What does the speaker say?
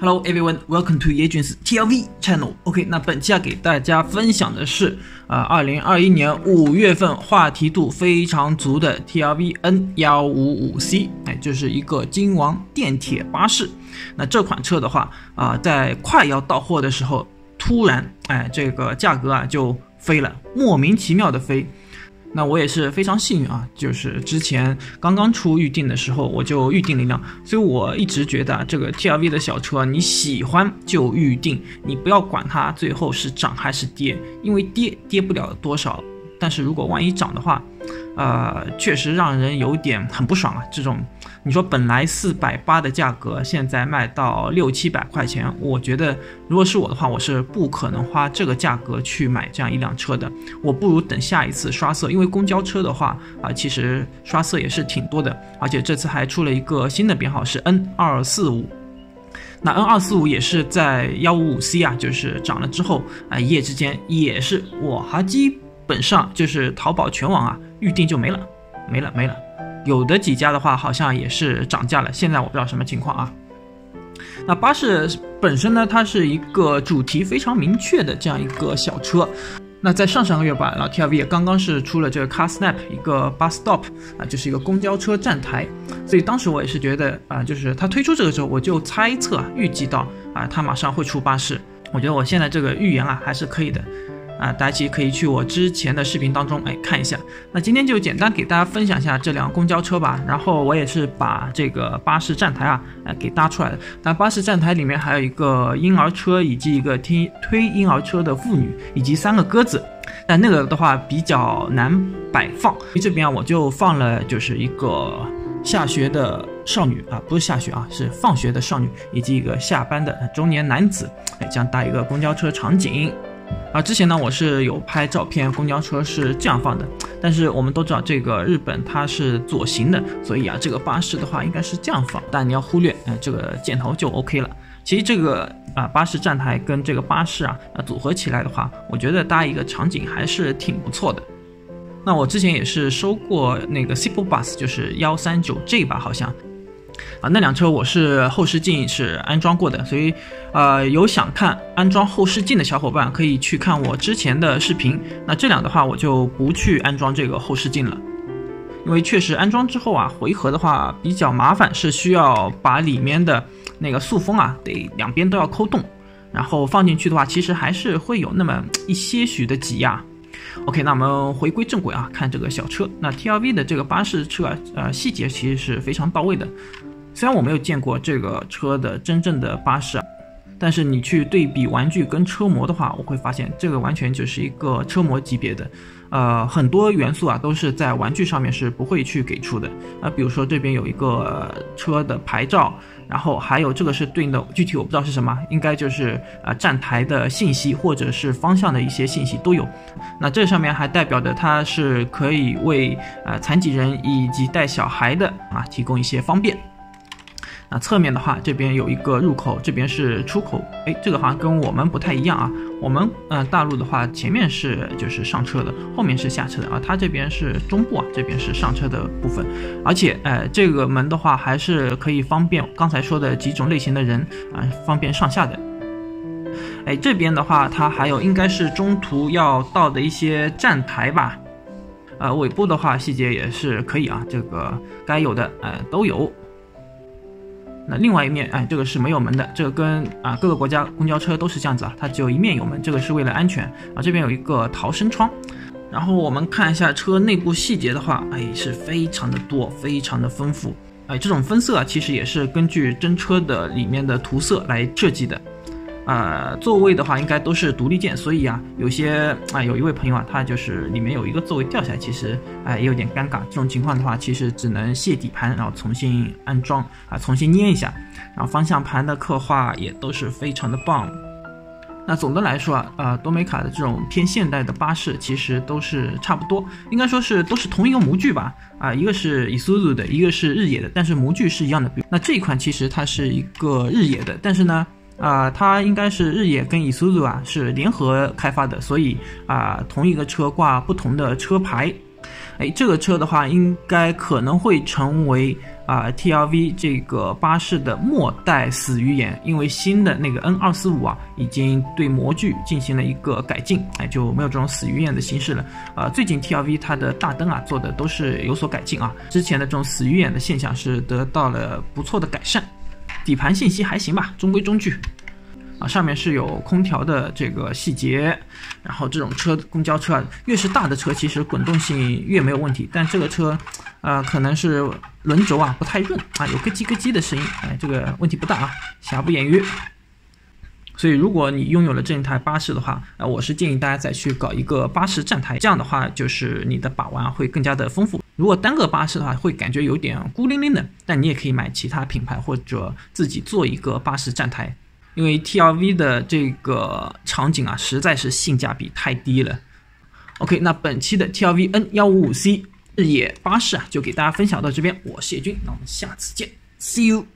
Hello everyone, welcome to 叶俊斯 TLV channel. OK，那本期要给大家分享的是，呃，二零二一年五月份话题度非常足的 TLV N 幺五五 C，就是一个金王电铁巴士。那这款车的话，啊、在快要到货的时候，突然，哎，这个价格啊就飞了，莫名其妙的飞。那我也是非常幸运啊，就是之前刚刚出预定的时候，我就预定了一辆，所以我一直觉得啊，这个 TRV 的小车你喜欢就预定，你不要管它最后是涨还是跌，因为跌跌不了多少，但是如果万一涨的话，呃，确实让人有点很不爽啊。这种你说本来四百八的价格，现在卖到六七百块钱，我觉得如果是我的话，我是不可能花这个价格去买这样一辆车的。我不如等下一次刷色，因为公交车的话啊、其实刷色也是挺多的，而且这次还出了一个新的编号是 N 二四五。那 N 二四五也是在幺五五 C 啊，就是涨了之后啊、一夜之间也是我还基本上就是淘宝全网啊预定就没了，没了没了。有的几家的话好像也是涨价了，现在我不知道什么情况啊。那巴士本身呢，它是一个主题非常明确的这样一个小车。那在上上个月吧，然后 TRV 也刚刚是出了这个 Car Snap 一个 bus stop 啊，就是一个公交车站台，所以当时我也是觉得啊，就是它推出这个时候，我就猜测啊，预计到啊，它马上会出巴士。我觉得我现在这个预言啊还是可以的。啊，大家其实可以去我之前的视频当中哎看一下。那今天就简单给大家分享一下这辆公交车吧。然后我也是把这个巴士站台啊，哎给搭出来的。但巴士站台里面还有一个婴儿车，以及一个推推婴儿车的妇女，以及三个鸽子。但那个的话比较难摆放，这边啊我就放了就是一个下学的少女啊，不是下学啊，是放学的少女，以及一个下班的中年男子，哎，这样搭一个公交车场景。啊，之前呢我是有拍照片，公交车是这样放的，但是我们都知道这个日本它是左行的，所以啊这个巴士的话应该是这样放，但你要忽略，嗯、这个箭头就 OK 了。其实这个啊巴士站台跟这个巴士啊啊组合起来的话，我觉得搭一个场景还是挺不错的。那我之前也是收过那个 Cipo Bus，就是幺三九 G 吧，好像。啊，那辆车我是后视镜是安装过的，所以，呃，有想看安装后视镜的小伙伴可以去看我之前的视频。那这辆的话，我就不去安装这个后视镜了，因为确实安装之后啊，回合的话比较麻烦，是需要把里面的那个塑封啊，得两边都要抠洞，然后放进去的话，其实还是会有那么一些许的挤压。OK，那我们回归正轨啊，看这个小车。那 TRV 的这个巴士车啊，呃，细节其实是非常到位的。虽然我没有见过这个车的真正的巴士啊，但是你去对比玩具跟车模的话，我会发现这个完全就是一个车模级别的。呃，很多元素啊都是在玩具上面是不会去给出的啊，比如说这边有一个车的牌照，然后还有这个是对应的，具体我不知道是什么，应该就是呃站台的信息或者是方向的一些信息都有。那这上面还代表着它是可以为呃残疾人以及带小孩的啊提供一些方便。那侧面的话，这边有一个入口，这边是出口。哎，这个好像跟我们不太一样啊。我们呃大陆的话，前面是就是上车的，后面是下车的啊。它这边是中部啊，这边是上车的部分。而且呃，这个门的话还是可以方便刚才说的几种类型的人啊，方便上下的。哎，这边的话，它还有应该是中途要到的一些站台吧。呃，尾部的话细节也是可以啊，这个该有的呃都有。那另外一面，哎，这个是没有门的，这个跟啊各个国家公交车都是这样子啊，它只有一面有门，这个是为了安全啊。这边有一个逃生窗，然后我们看一下车内部细节的话，哎，是非常的多，非常的丰富，哎，这种分色啊，其实也是根据真车的里面的涂色来设计的。呃，座位的话应该都是独立件，所以啊，有些啊、有一位朋友啊，他就是里面有一个座位掉下来，其实哎、也有点尴尬。这种情况的话，其实只能卸底盘，然后重新安装啊、重新捏一下。然后方向盘的刻画也都是非常的棒。那总的来说啊，呃，多美卡的这种偏现代的巴士其实都是差不多，应该说是都是同一个模具吧。啊、一个是 Isuzu 的，一个是日野的，但是模具是一样的。那这一款其实它是一个日野的，但是呢。啊，它应该是日野跟 Isuzu 啊是联合开发的，所以啊同一个车挂不同的车牌。哎，这个车的话，应该可能会成为啊 TRV 这个巴士的末代死鱼眼，因为新的那个 N 二四五啊，已经对模具进行了一个改进，哎，就没有这种死鱼眼的形式了。啊，最近 TRV 它的大灯啊做的都是有所改进啊，之前的这种死鱼眼的现象是得到了不错的改善。底盘信息还行吧，中规中矩。啊，上面是有空调的这个细节，然后这种车公交车啊，越是大的车，其实滚动性越没有问题。但这个车，呃，可能是轮轴啊不太润啊，有咯叽咯叽的声音，哎，这个问题不大啊，瑕不掩瑜。所以如果你拥有了这一台巴士的话，呃，我是建议大家再去搞一个巴士站台，这样的话就是你的把玩会更加的丰富。如果单个巴士的话，会感觉有点孤零零的，但你也可以买其他品牌或者自己做一个巴士站台。因为 TRV 的这个场景啊，实在是性价比太低了。OK，那本期的 TRV N 幺五五 C 日野巴士啊，就给大家分享到这边。我是叶军，那我们下次见，See you。